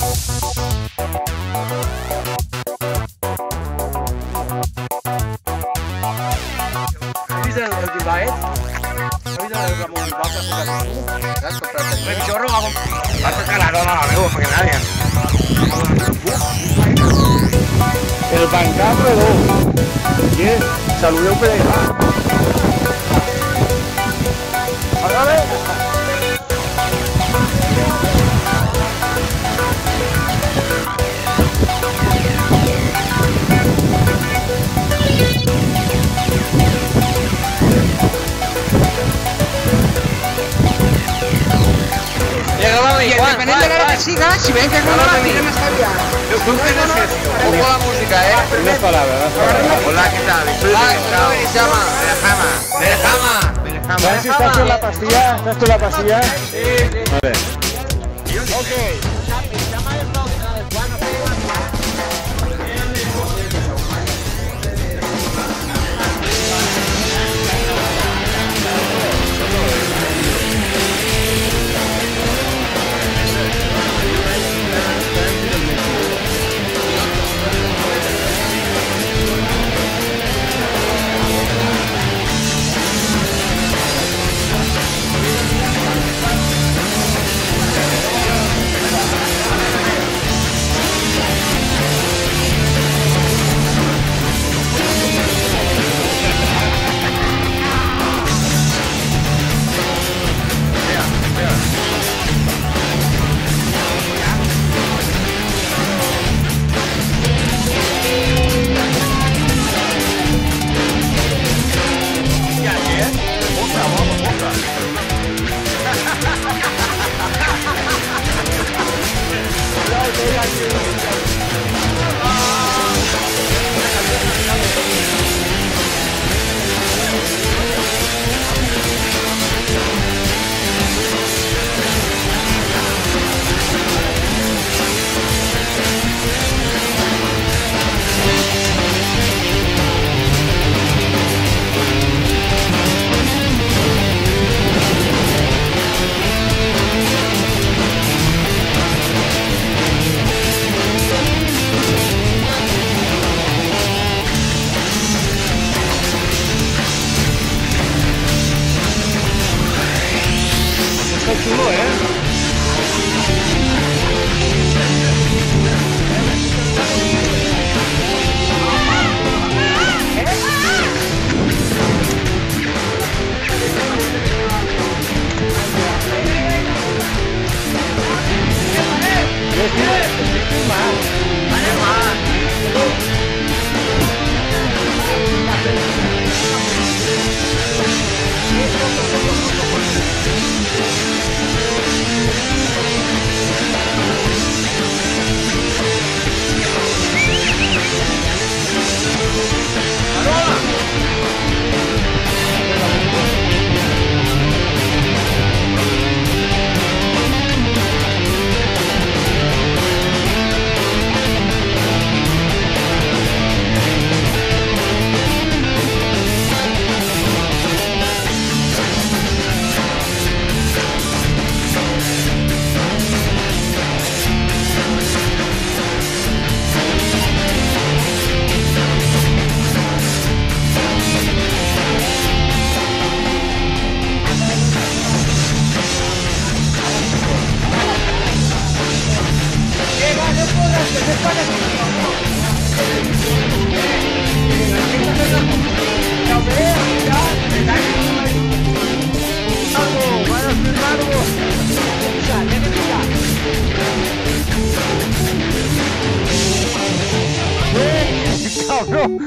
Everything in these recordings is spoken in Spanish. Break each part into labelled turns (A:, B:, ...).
A: ¿Has visto el, el Bilbaet? ¿Has visto el Ramon Depenent de l'hora que siga, si veiem que
B: Agárrame
A: una aviat.
B: Tu què necessito? Pongo la música, eh?
C: Paraules, unes paraules.
B: Hola, ¿qué tal? Soy
A: Ah,
B: Benejama.
A: Benejama.
B: Benejama. Benejama.
C: ¿Sabes si estás tú en la pastilla? ¿Estás tú en la pastilla?
B: Sí, sí.
C: Vale.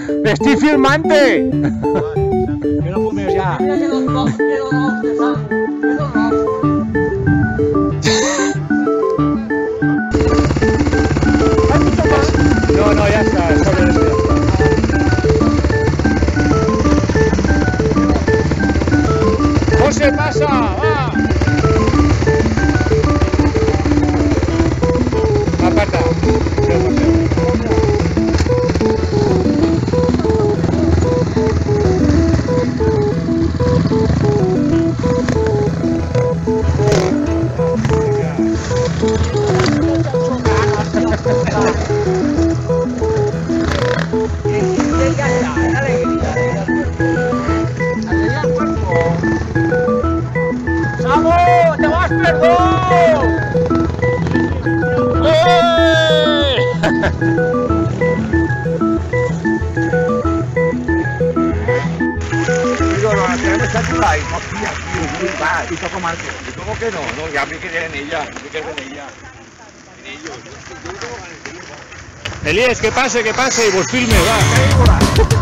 C: ¡Cabrón! ¡Estoy filmante! perdón! ¡Eh! No,
D: cómo que no? No, ya me quedé en ella, en ellos.
C: Elías, que pase, que pase, y vos filme, va.